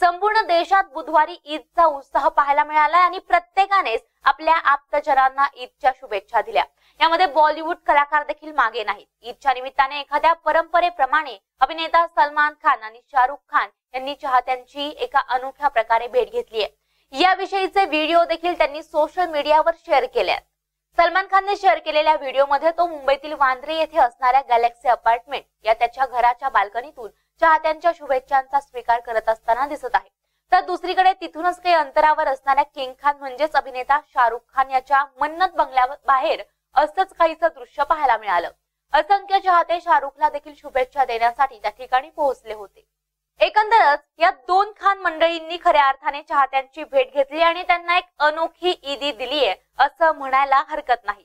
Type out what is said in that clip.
संपूर्ण देशात बुधवारी ईदचा उत्साह पाहायला मिळाला आणि प्रत्येकानेच आपल्या आप्तजनांना ईदच्या शुभेच्छा दिल्या. यामध्ये बॉलिवूड कलाकार देखील मागे नाहीत. ईदच्या निमित्ताने एखाद्या परंपरेप्रमाणे अभिनेता सलमान खान आणि शाहरुख खान यांनी चाहत्यांची एका अनोख्या प्रकारे भेट घेतली आहे याविषयीचे व्हिडिओ देखील त्यांनी सोशल मीडियावर शेअर केले आहेत सलमान खानने शेअर केलेल्या व्हिडिओमध्ये तो मुंबईतील वांद्रे येथे असणाऱ्या गॅलेक्सी अपार्टमेंट या त्याच्या घराच्या बाल्कनीतून चाहत्यांच्या शुभेच्छांचा स्वीकार करत असताना दिसत आहे. तर दुसरीकडे तिथूनच काही अंतरावर असणाऱ्या किंग खान म्हणजेच अभिनेता शाहरुख खान याच्या मन्नत बंगल्यावर बाहेर असंच काहीच दृश्य पाहायला मिळालं. असंख्य चाहते शाहरुखला देखील शुभेच्छा देण्यासाठी त्या ठिकाणी पोहोचले होते. एकंदरच या दोन खान मंडळींनी खऱ्या अर्थाने चाहत्यांची भेट घेतली आणि त्यांना एक अनोखी ईदी दिलीये असं म्हणायला हरकत नाही.